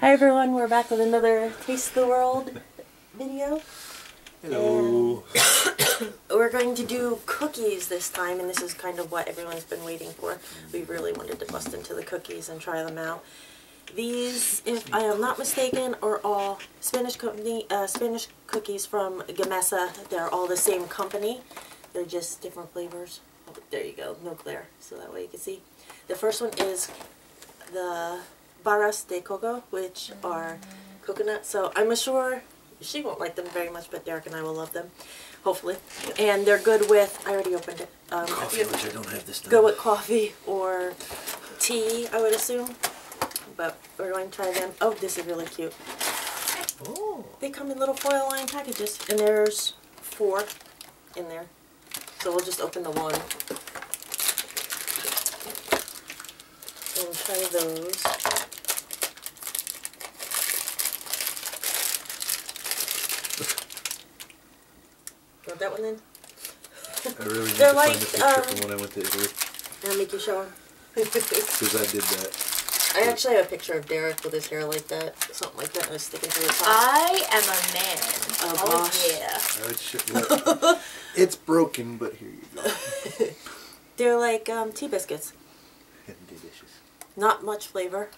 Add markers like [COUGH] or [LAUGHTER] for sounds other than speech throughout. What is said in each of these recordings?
Hi everyone, we're back with another Taste the World video. Hello. [COUGHS] We're going to do cookies this time, and this is kind of what everyone's been waiting for. We really wanted to bust into the cookies and try them out. These, if I am not mistaken, are all Spanish company, uh, Spanish cookies from Gamesa. They're all the same company. They're just different flavors. Oh, there you go, no glare, so that way you can see. The first one is the barras de coco, which are coconut. So I'm sure she won't like them very much, but Derek and I will love them, hopefully. And they're good with. I already opened it. Um, Coffee, which I don't have this time. go with coffee or tea, I would assume. But we're going to try them. Oh, this is really cute. Oh. They come in little foil lined packages, and there's four in there. So we'll just open the one. And try those. Want that one then? I really need They're to like, find a picture um, from when I went to Italy I'll make you show them. [LAUGHS] because I did that. I actually have a picture of Derek with his hair like that, something like that, and it's sticking through his top. I am a man. Oh, Oh, gosh. yeah. I would sh- look, [LAUGHS] it's broken, but here you go. [LAUGHS] They're like um, tea biscuits. Delicious. Not much flavor.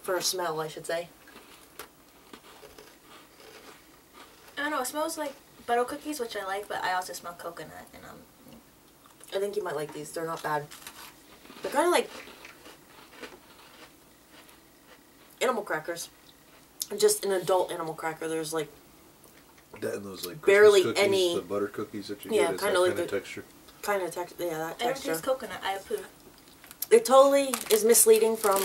For a smell, I should say. I don't know. It smells like butter cookies, which I like, but I also smell coconut, and um, I think you might like these. They're not bad. They're kind of like animal crackers. Just an adult animal cracker. There's like That and those like Barely cookies, any- the butter cookies that you Yeah, get. Is kinda like kind the- texture. kind of text. Yeah, that I don't texture. taste coconut. I approve. It totally is misleading from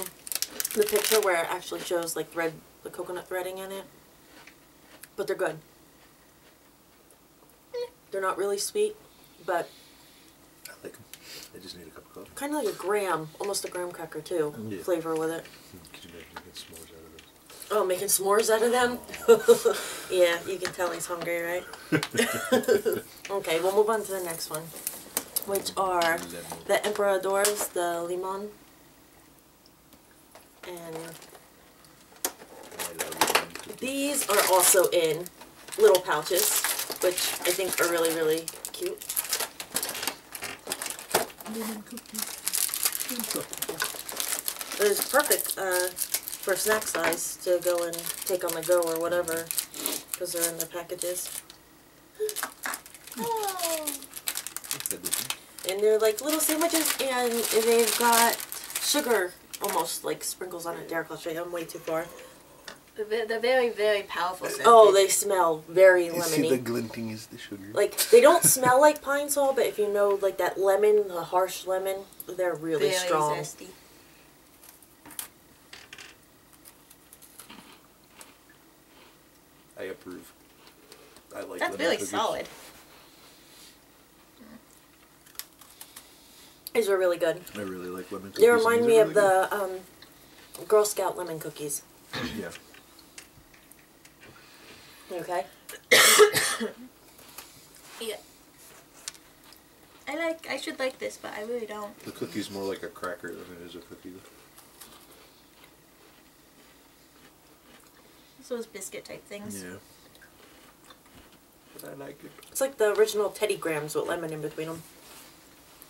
the picture where it actually shows like thread, the coconut threading in it. But they're good. They're not really sweet, but I like them. I just need a cup of coffee. kind of like a graham, almost a graham cracker too, Yeah. flavor with it. Hmm, could you imagine getting s'mores out of this? Oh, making s'mores out of them? [LAUGHS] yeah, you can tell he's hungry, right? [LAUGHS] okay, we'll move on to the next one, which are the Emperadors, the limon. And I love lemon these are also in little pouches, which I think are really, really cute. Cookies. It's perfect uh, for snack size to go and take on the go or whatever, because they're in the packages. Oh. And they're like little sandwiches, and they've got sugar almost like sprinkles on it. Derek, I'll show you. I'm way too far. They're very, very powerful. Scented. Oh, they smell very You see the glinting is the sugar. Like they don't smell like Pine-Sol, but if you know like that lemon, the harsh lemon, they're really very strong. zesty. I approve. I like That's really cookies. solid. These are really good. I really like lemon cookies. They remind me are of really the um, Girl Scout lemon cookies. Yeah. Okay. [COUGHS] Yeah. I like. I should like this, but I really don't. The cookie's more like a cracker than it is a cookie. It's those biscuit type things. Yeah. But I like it. It's like the original Teddy Grahams with lemon in between them.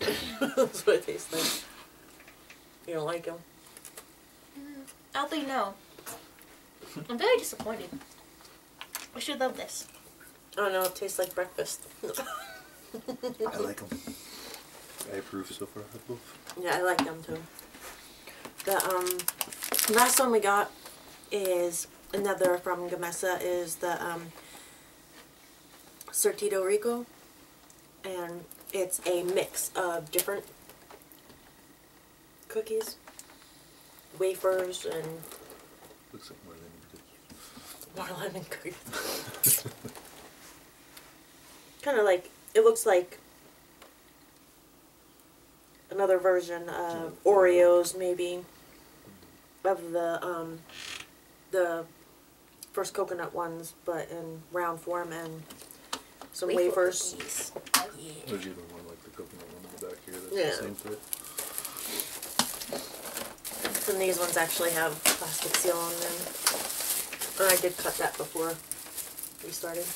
[LAUGHS] That's what it tastes like. You don't like them? I mm, Oddly, no. I'm very disappointed. I should love this. I don't know. It tastes like breakfast. [LAUGHS] I like them. I approve so far. I approve. yeah, I like them too. The um, last one we got is another from Gamesa. Is the um, Surtido Rico, and it's a mix of different cookies, wafers, and Looks like more lemon cookies. more lemon cookies. kind of like it looks like another version of Oreos, maybe of the um, the first coconut ones, but in round form and some Wafer wafers. cookies. Oh, yeah. There's even one like the coconut one in the back here. That's Yeah. the same fit. And these ones actually have plastic seal on them. Or I did cut that before we started.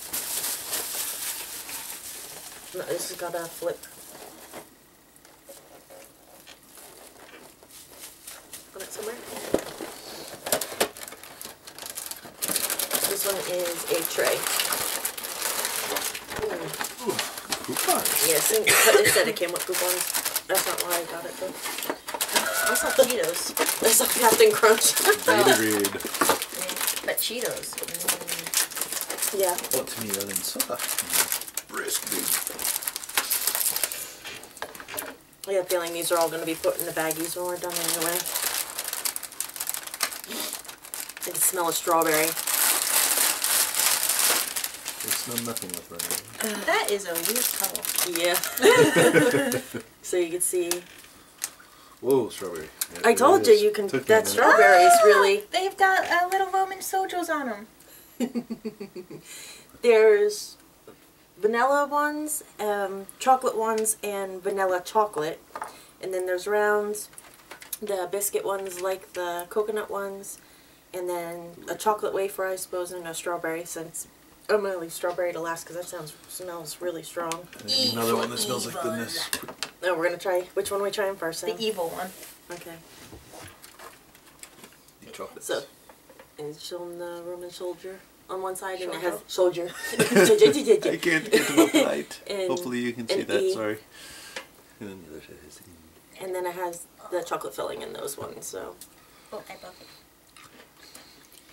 No, this has got a flip. On it somewhere. This one is a tray. Ooh. Coupons. Yes, and it said it came with coupons. That's not why I got it though. Also Cheetos. It's a Captain Crunch. Gatorade. But Cheetos. Mm. yeah. Oatmeal and soft. Brisk beef. I have a feeling these are all going to be put in the baggies when we're done anyway. I can smell a strawberry. They smell nothing with right That is a weird color. Yeah. [LAUGHS] so you can see. Whoa, strawberry. Yeah, I there told you you can. Took me a That minute. strawberry is really. They've got a little Roman sojos on them. [LAUGHS] There's vanilla ones, um, chocolate ones, and vanilla chocolate. And then there's rounds, the biscuit ones like the coconut ones, and then a chocolate wafer, I suppose, and a strawberry. Since I'm gonna leave strawberry to last because that sounds smells really strong. And Another one that smells like the Evil. Nesquik. No, we're gonna try. Which one are we trying first? Sam? The evil one. Okay. chocolates. So, and it's showing the Roman soldier on one side, and it Shojo. has soldier. [LAUGHS] [LAUGHS] I can't get them up light. [LAUGHS] And- Hopefully you can see that. E. Sorry. And then the other side is E. and then it has the chocolate filling in those ones. So, Oh, I love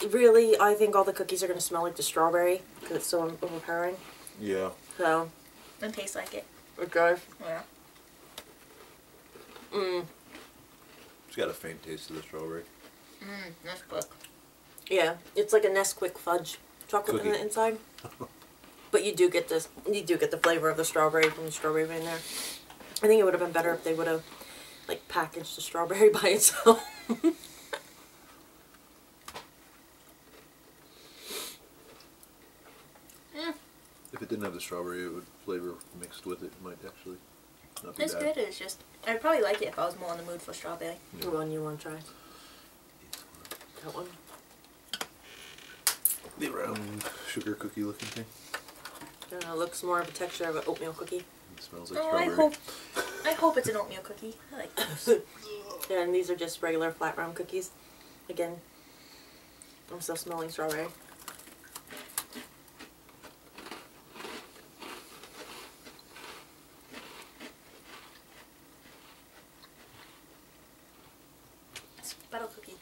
it. really, I think all the cookies are gonna smell like the strawberry because it's so overpowering. Yeah. So, And tastes like it. okay. Yeah. Mm, It's got a faint taste of the strawberry. Mmm, that's good. Yeah, it's like a Nesquik fudge chocolate in Cookie. the inside. [LAUGHS] But you do get this. You do get the flavor of the strawberry from the strawberry in there. I think it would have been better if they would have like packaged the strawberry [LAUGHS] by itself. If it didn't have the strawberry, it would flavor mixed with it. It might actually not be it's bad. good. It's just I'd probably like it if I was more in the mood for strawberry. The one you want to try? That one? The round mm, sugar cookie looking thing. I don't know, looks more of a texture of an oatmeal cookie. It smells like Oh, I strawberry. hope I hope it's an oatmeal cookie. I like those. [LAUGHS] Yeah, and these are just regular flat round cookies. Again, I'm still smelling strawberry. It's butter cookie.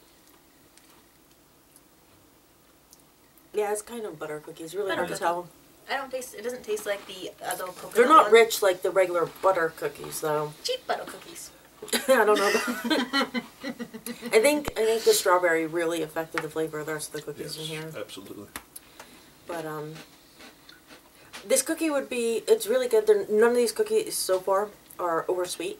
Yeah, it's kind of butter cookies. Really hard to Butter tell. I don't taste. It doesn't taste like the other coconut. They're not ones. rich like the regular butter cookies, though. [LAUGHS] Cheap butter cookies. [LAUGHS] I don't know. [LAUGHS] I think I think the strawberry really affected the flavor of the rest of the cookies Yes, in here. absolutely. But um, this cookie would be. It's really good. They're, none of these cookies so far are oversweet.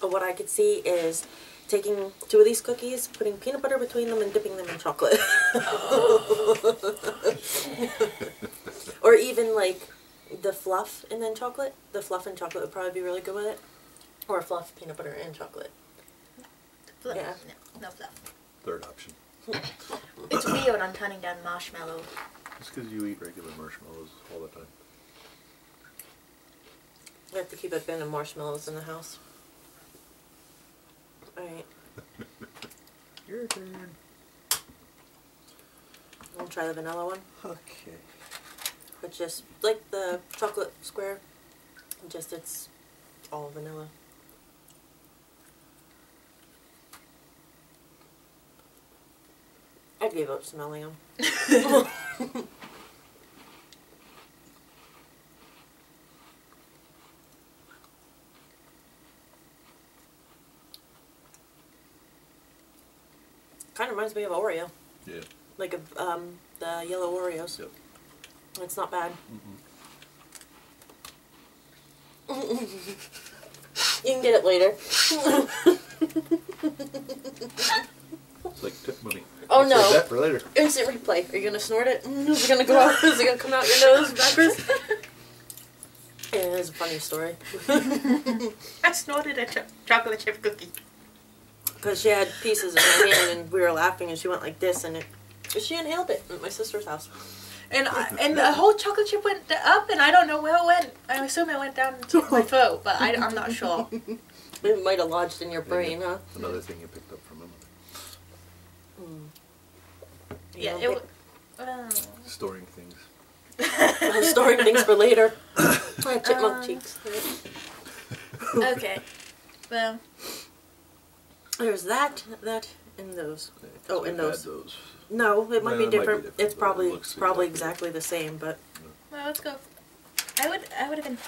But what I could see is taking two of these cookies, putting peanut butter between them, and dipping them in chocolate. [LAUGHS] or even like the fluff and then chocolate. The fluff and chocolate would probably be really good with it. Or fluff, peanut butter, and chocolate. Fluff. Yeah. No, no fluff. Third option. [LAUGHS] It's weird. I'm turning down marshmallow. It's because you eat regular marshmallows all the time. We have to keep it thin and marshmallows in the house. Alright, [LAUGHS] Your turn. I'll try the vanilla one. Okay. But just like the chocolate square, just it's all vanilla. I gave up smelling them. [LAUGHS] [LAUGHS] kind of reminds me of Oreo, Yeah. like of um, the yellow Oreos. Yep. It's not bad. Mm-mm. You can get it later. It's like tip money. Oh, Save no. that for later. Instant replay. Are you gonna snort it? Mm, it gonna go out? Is it gonna come out your nose backwards? [LAUGHS] Yeah, it's a funny story. [LAUGHS] I snorted a cho- chocolate chip cookie. Because she had pieces in her hand and we were laughing and she went like this and it. She inhaled it at my sister's house. And I, and the whole chocolate chip went up, and I don't know where it went. I assume it went down to my throat, but I, I'm not sure. [LAUGHS] It might have lodged in your brain, huh? Another thing you picked up from him. Yeah, You it. know, wa- Uh, Storing things. I'm [LAUGHS] storing things for later. [LAUGHS] My chipmunk Um, cheeks. okay. Well, There's that, that, and those. Yeah, 'cause Oh, we've and those. those. No, it might Well, be it might be different. different, It's but it probably looks probably exactly exactly the same, but well, let's go. I would. I would have been.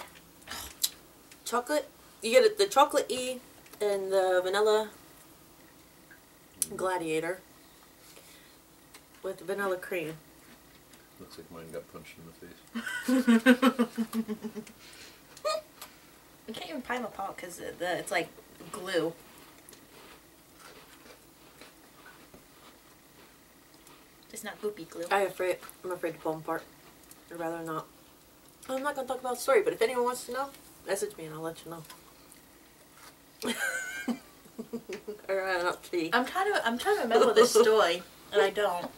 chocolate. You get it, the chocolate E and the vanilla mm. gladiator with vanilla cream. Looks like mine got punched in the face. [LAUGHS] [LAUGHS] You can't even pry them apart because the it's like glue. It's not goopy glue. I'm afraid I'm afraid to pull them apart. I'd rather not. I'm not gonna talk about the story, but if anyone wants to know, message me and I'll let you know. [LAUGHS] or I'm not see. I'm trying to. I'm trying to remember this story, and I don't.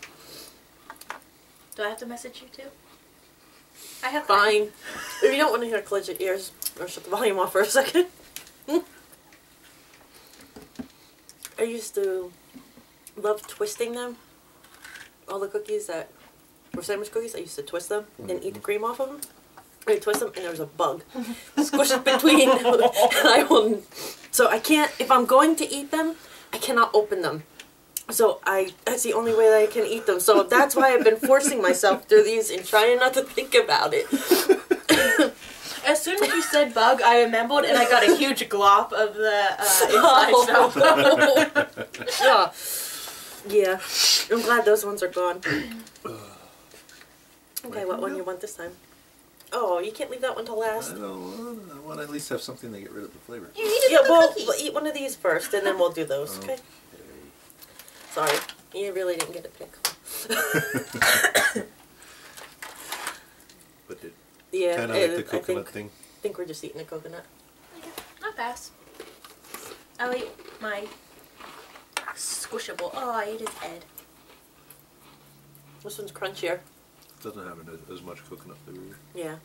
Do I have to message you too? I have Fine. If you don't want to hear your ears or shut the volume off for a second. [LAUGHS] I used to love twisting them. All the cookies that were sandwich cookies, I used to twist them and eat the cream off of them. I twist them and there was a bug squished between. [LAUGHS] and I will, so I can't. If I'm going to eat them, I cannot open them. So I that's the only way that I can eat them. So that's why I've been forcing myself through these and trying not to think about it. [LAUGHS] As soon as you said bug, I remembered, and I got a huge glop of the uh, [LAUGHS] Oh. inside stuff. yeah. Yeah. I'm glad those ones are gone. [CLEARS THROAT] Okay, what one you want this time? Oh, you can't leave that one till I last. don't I want to at least have something to get rid of the flavor. You needed Yeah, the well, we'll eat one of these first and then we'll do those, oh, okay? Okay. Sorry. You really didn't get a pick. [LAUGHS] But it Yeah, kind of like the uh, I coconut think, thing. think we're just eating a coconut. Not fast. I'll eat my squishable. Oh, I ate his head. This one's crunchier. Doesn't have as, as much coconut flavor. Yeah.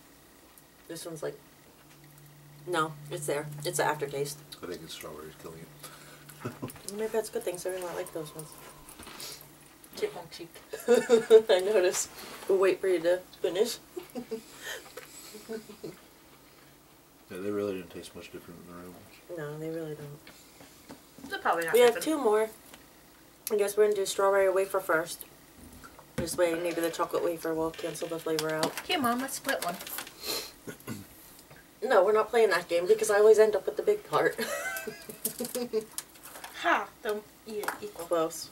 This one's like. No, it's there. It's an aftertaste. I think it's strawberries killing it. [LAUGHS] Maybe that's a good thing, so I not like those ones. Chipmunk cheek. [LAUGHS] I noticed. We'll wait for you to finish. [LAUGHS] Yeah, they really didn't taste much different than the real ones. No, they really don't. They're probably not. We have two more. I guess we're gonna do strawberry wafer first. This way, maybe the chocolate wafer will cancel the flavor out. Here, mom. Let's split one. No, we're not playing that game because I always end up with the big part. [LAUGHS] Ha! Don't eat it equal. Close.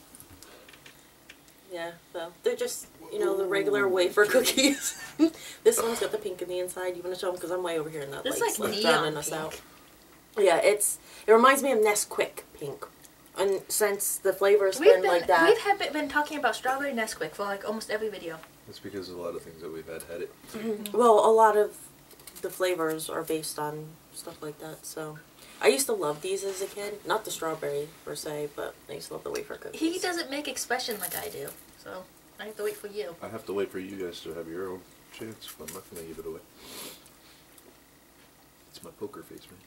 Yeah, so they're just, you know, the regular wafer cookies. [LAUGHS] this one's got the pink in the inside. You want to show them because I'm way over here in that light's like like neon drowning us pink. out. Yeah, it's it reminds me of Nesquik pink, and since the flavor's We've been, been, like that, we've have been talking about strawberry Nesquik for like almost every video. It's because a lot of things that we've had had it. Mm-hmm. well, a lot of the flavors are based on stuff like that. So, I used to love these as a kid. Not the strawberry per se, but I used to love the wafer cookies. He doesn't make expression like I do, so I have to wait for you. I have to wait for you guys to have your own chance. But I'm not going to give it away. It's my poker face, man.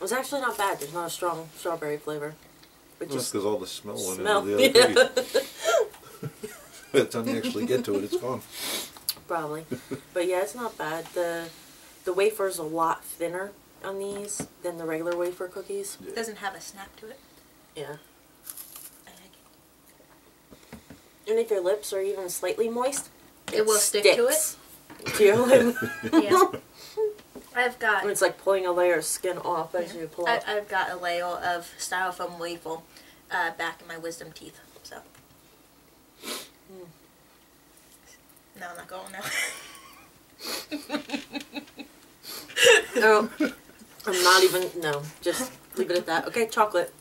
It was actually not bad. There's not a strong strawberry flavor. It Well, just because all the smell went smell. into the other [LAUGHS] Yeah. cookie. By the time you actually get to it, it's gone. Probably. but yeah, it's not bad. The the wafer's a lot thinner on these than the regular wafer cookies. It doesn't have a snap to it. Yeah. I like And if your lips are even slightly moist, It will stick to it? [LAUGHS] To your [LAUGHS] lip. Yeah. I've got it's like pulling a layer of skin off as you pull I, up. I've got a layer of styrofoam wafer uh, back in my wisdom teeth. So. No, I'm not going now. [LAUGHS] No, [LAUGHS] I'm not even. No, just leave it at that. Okay, chocolate.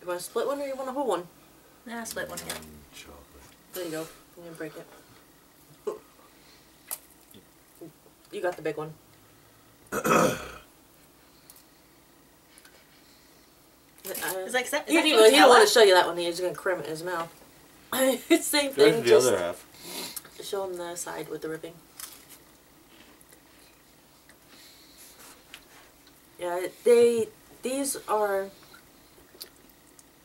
You want to split one or you want a whole one? nah, split one here. Mm, chocolate. There you go. I'm gonna break it. You got the big one. Uh, he didn't he didn't want to show you that one. He's going to cram it in his mouth. [LAUGHS] Same thing. The just other half? Show him the side with the ripping. Yeah, they these are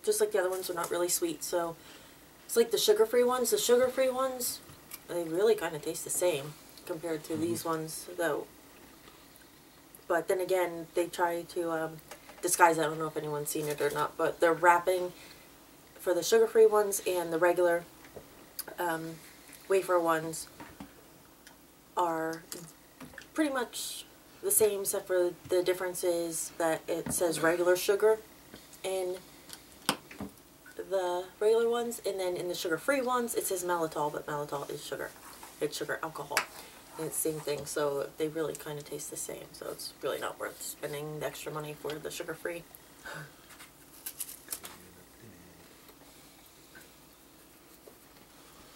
just like the other ones They're not really sweet. So it's like the sugar-free ones. The sugar-free ones, they really kind of taste the same compared to these ones, though. But then again, they try to um, disguise. I don't know if anyone's seen it or not, but they're wrapping for the sugar-free ones and the regular um, wafer ones are pretty much the same, except for the difference is that it says regular sugar in the regular ones, and then in the sugar-free ones it says maltitol, but maltitol is sugar. It's sugar alcohol. And it's the same thing, so they really kind of taste the same. So it's really not worth spending the extra money for the sugar-free.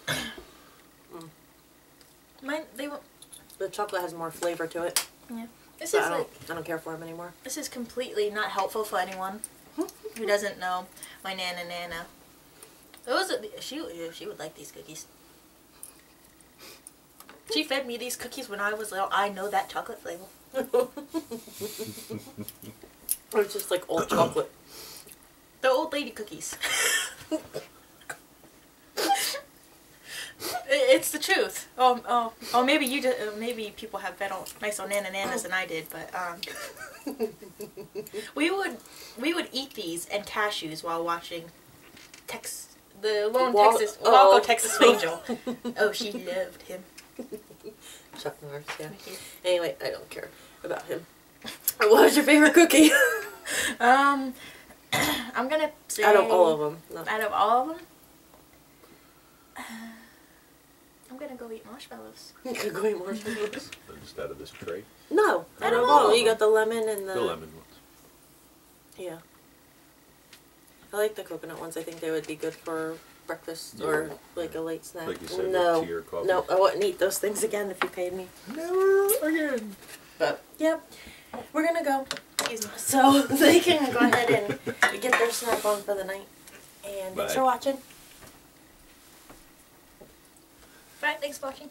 [COUGHS] Mine, they. The chocolate has more flavor to it. Yeah. This So is I don't, like I don't care for them anymore. this is completely not helpful for anyone who doesn't know my nana nana. Those are, the- she she would like these cookies. She fed me these cookies when I was little. I know that chocolate flavor. [LAUGHS] It's just like old chocolate. The old lady cookies. [LAUGHS] It's the truth. Oh, oh, oh. Maybe you. Do, uh, maybe people have better, nicer nana nanas than I did, but um, we would we would eat these and cashews while watching Tex the Lone Wal- Texas oh. Walker Texas Ranger. oh, she loved him. Chuck Norris, yeah. Anyway, I don't care about him. What was your favorite cookie? [LAUGHS] Um, [CLEARS THROAT] I'm gonna say Out of all of them. No. Out of all of them, [SIGHS] I'm gonna go eat marshmallows. [LAUGHS] You Could go eat marshmallows. [LAUGHS] Just out of this tray. No, I out don't of all. know. You got the lemon and the. The lemon ones. Yeah. I like the coconut ones. I think they would be good for breakfast Yeah. or like a late snack. Like you said, no, tea or coffee. no, I wouldn't eat those things again if you paid me. Never again. But yep, we're gonna go. So [LAUGHS] they can go ahead and get their snack on for the night. And thanks for watching. Right, thanks for watching.